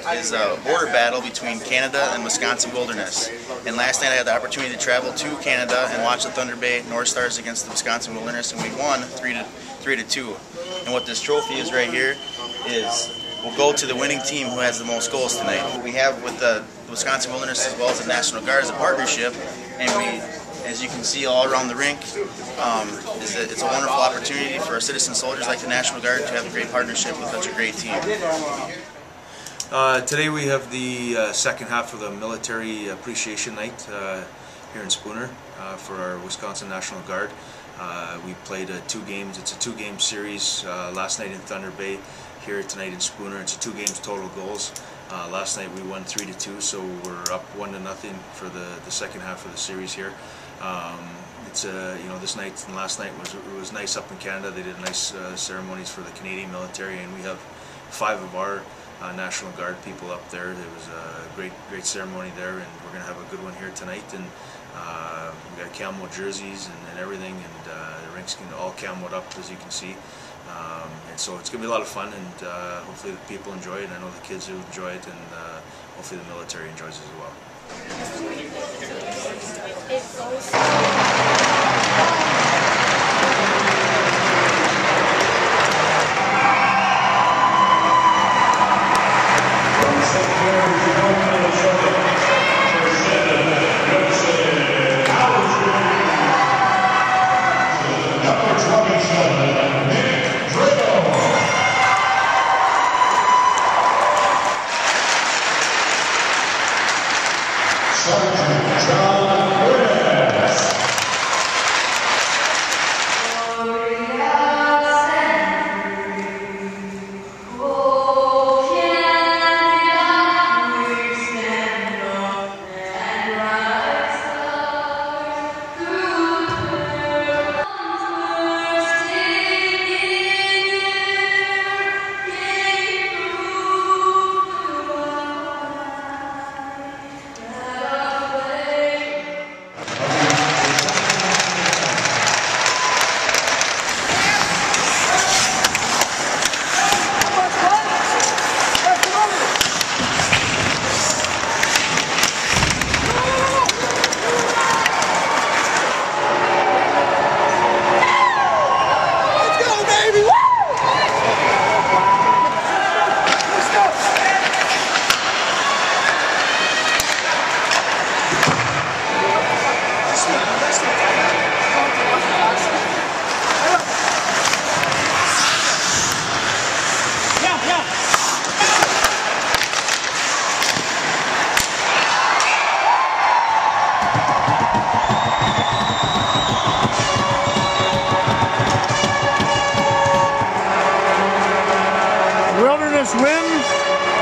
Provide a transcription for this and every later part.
is a border battle between Canada and Wisconsin Wilderness. And last night I had the opportunity to travel to Canada and watch the Thunder Bay North Stars against the Wisconsin Wilderness, and we won three to three to two. And what this trophy is right here is will go to the winning team who has the most goals tonight. We have with the Wisconsin Wilderness as well as the National Guard as a partnership, and we, as you can see all around the rink, um, is that it's a wonderful opportunity for our citizen soldiers like the National Guard to have a great partnership with such a great team. Uh, today we have the uh, second half of the Military Appreciation Night uh, here in Spooner uh, for our Wisconsin National Guard. Uh, we played two games. It's a two-game series. Uh, last night in Thunder Bay, here tonight in Spooner. It's a two games total goals. last night we won three to two, so we're up one to nothing for the the second half of the series here. Um, it's uh, you know this night and last night was it was nice up in Canada. They did nice ceremonies for the Canadian military, and we have five of our uh, National Guard people up there. It was a great great ceremony there, and we're gonna have a good one here tonight. And uh, we got camo jerseys and, and everything, and uh, the rink's all camoed up as you can see. Um, and so it's gonna be a lot of fun, and uh, hopefully the people enjoy it. I know the kids will enjoy it, and hopefully the military enjoys it as well. Win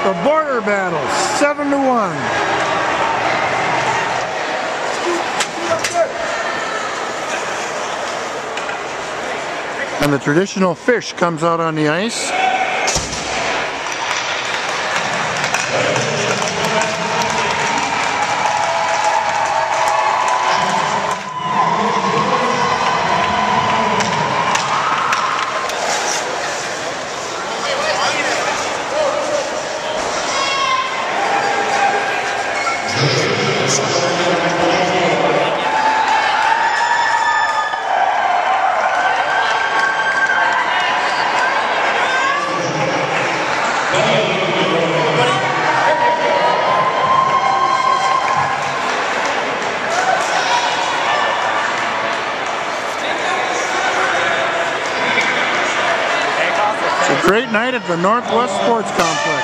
the border battle, 7 to 1. And the traditional fish comes out on the ice. It's a great night at the Northwest Sports Complex.